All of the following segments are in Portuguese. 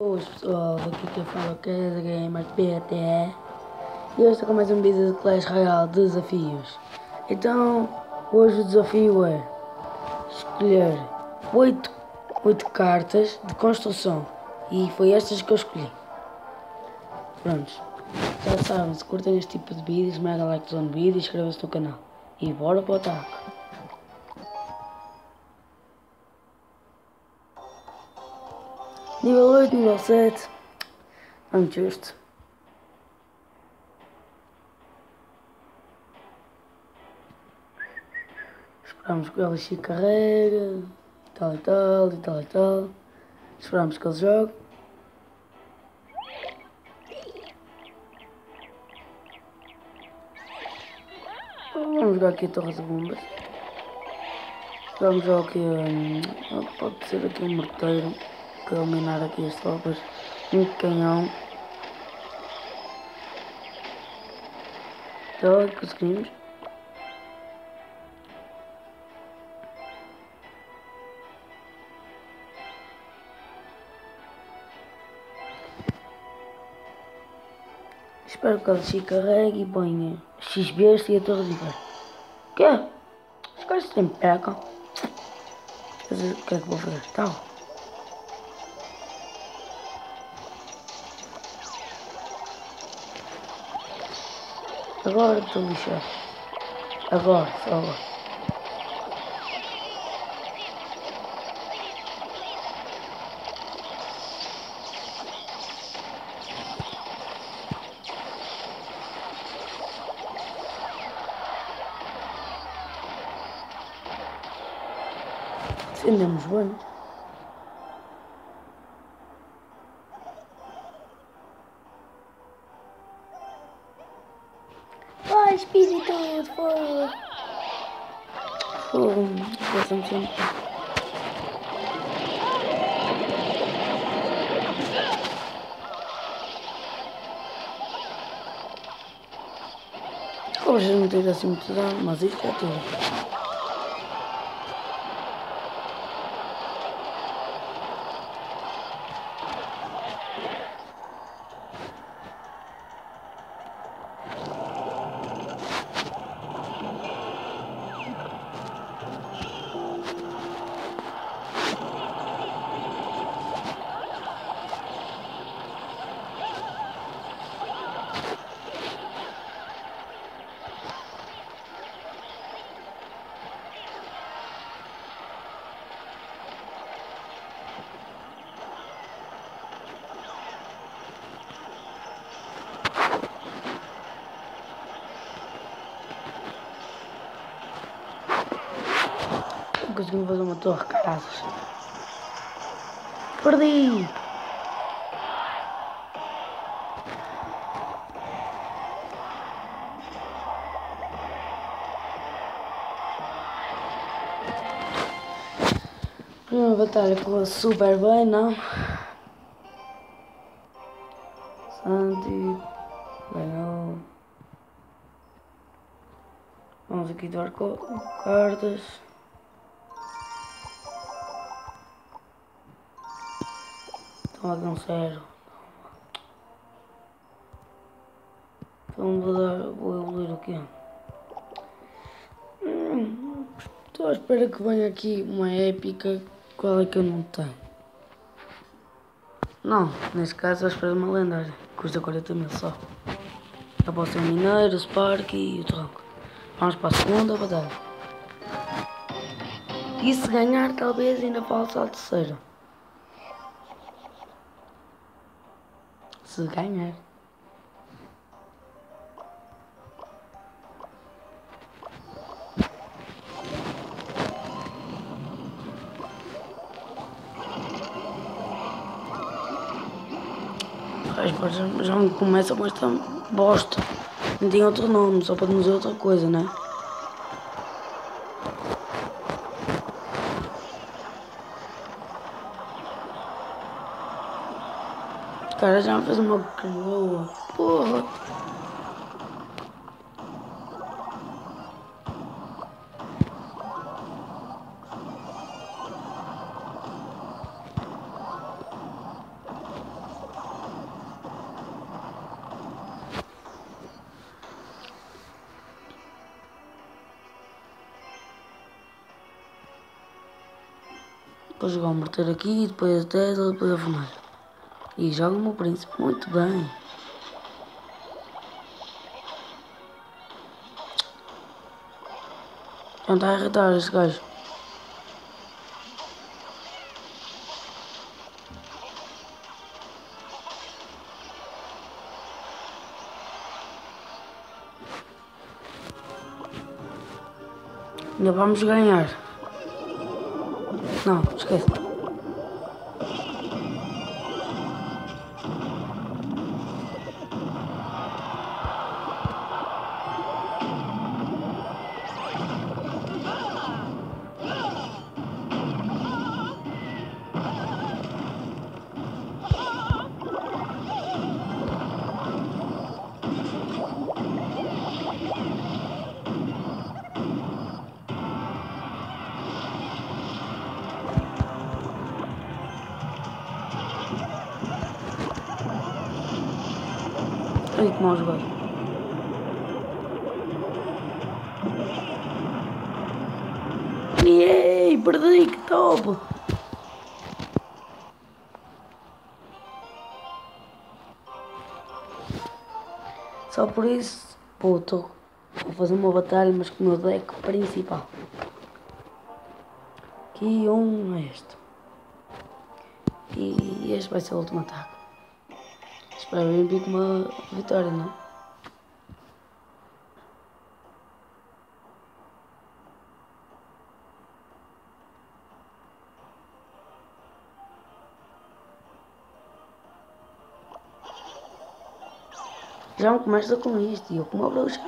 Oi pessoal, aqui quem fala é o Gamer PTE e hoje estou com mais um vídeo de Clash Royale de desafios. Então, hoje o desafio é escolher 8, 8 cartas de construção e foi estas que eu escolhi. Prontos, já sabem, se curtem este tipo de vídeos, mega like no vídeo e inscrevam-se no canal. E bora para o ataque! Nível 8, nível 7. Vamos justo. Esperamos que o LX carrega. E tal e tal, e tal e tal. Esperamos que ele jogue. Vamos jogar aqui a torre de bombas. Vamos jogar aqui. Hum, pode ser aqui um morteiro para eliminar aqui as tropas. Um canhão. Então, conseguimos. Espero que ele se carregue e ponha XBs e a torre de guerra. Quê? Os caras têm peca. O que é que vou fazer? Tal. Agora estou lixado. Agora, só agora. Acendemos bem. Espírito, fogo. Fogo, bastante. Hoje não teve assim muito dano, mas isto já teve. Não conseguimos fazer uma torre, caras. Perdi! Primeira batalha correu super bem, não? Sandy ganhou. Vamos aqui doar co- cartas. Um zero. Então vou evoluir o quê? Hum, Estou à espera que venha aqui uma épica. Qual é que eu não tenho? Não, neste caso à espera de uma lendária. Custa 40 mil só. Eu posso ser o mineiro, o Spark e o tronco. Vamos para a segunda batalha. E se ganhar talvez ainda falta a terceira. Se ganhar. Já, me começa com esta bosta. Não tinha outro nome, só para dizer outra coisa, né? cara já fez uma canoa. Porra. vou jogar um morteiro aqui, depois a tela, depois a vermelha. E joga meu príncipe. Muito bem. Já está a irritar este gajo. Ainda vamos ganhar. Não, esquece. Que mal jogado. Yay, perdi, que top! Só por isso, pô, tô, vou fazer uma batalha, mas com o meu deck principal. Aqui um é este. E este vai ser o último ataque. Espero bem vir com uma vitória, não? Já não começa com isto e eu com uma bruxa.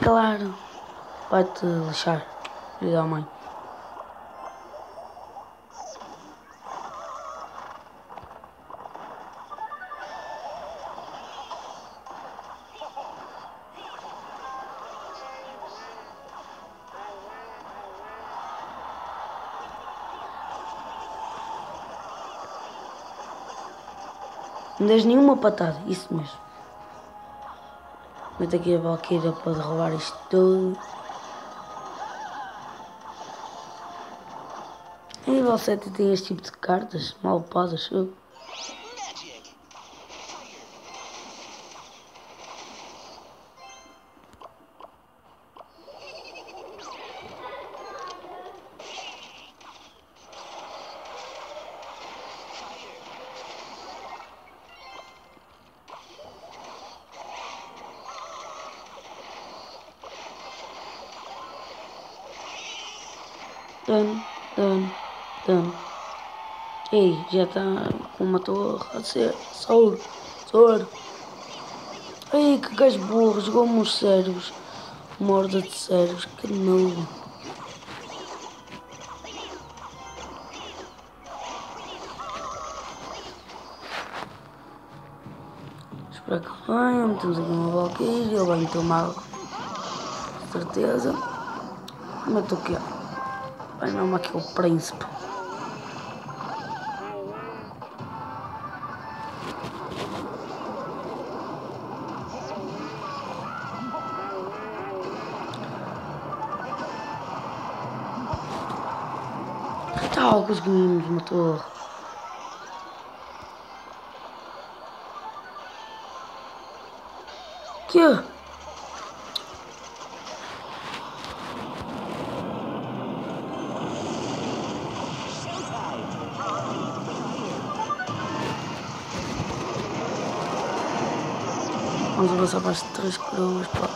Claro. Vai-te lixar, filho da mãe. Não des nenhuma patada, isso mesmo. Mete aqui a Valkyria para derrubar isto tudo. Em nível 7 tem este tipo de cartas, mal podas. Dano, dano, dano. Ei, já está com uma torre a ser. Saúde, saúde. Ei, que gajo burro, jogou-me os cérebros. Uma horda de cérebros, que novo. Espero que venha, metemos aqui uma Valkyrie, ele vai uma água. Certeza. Meto aqui, ó. Ai não, aqui o príncipe. Tal, conseguimos uma torre. Que? Vamos avançar para as três coroas, pá.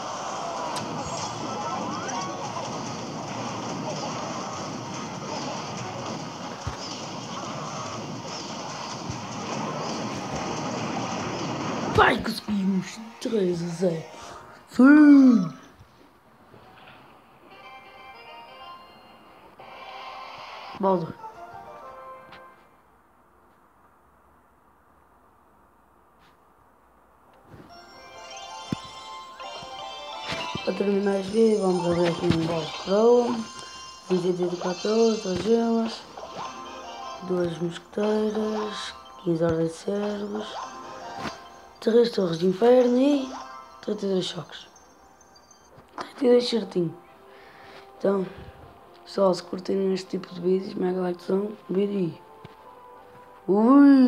Vai, conseguimos 3 a 0. Sim! Baldur. Terminar vídeo, vamos abrir aqui um de coroa. 284 outras gemas. Duas mosqueteiras. 15 horas de servos. 3 torres de inferno e 32 choques. 32 certinho. Então, Pessoal, se curtirem este tipo de vídeos, mega like, vídeo. Ui!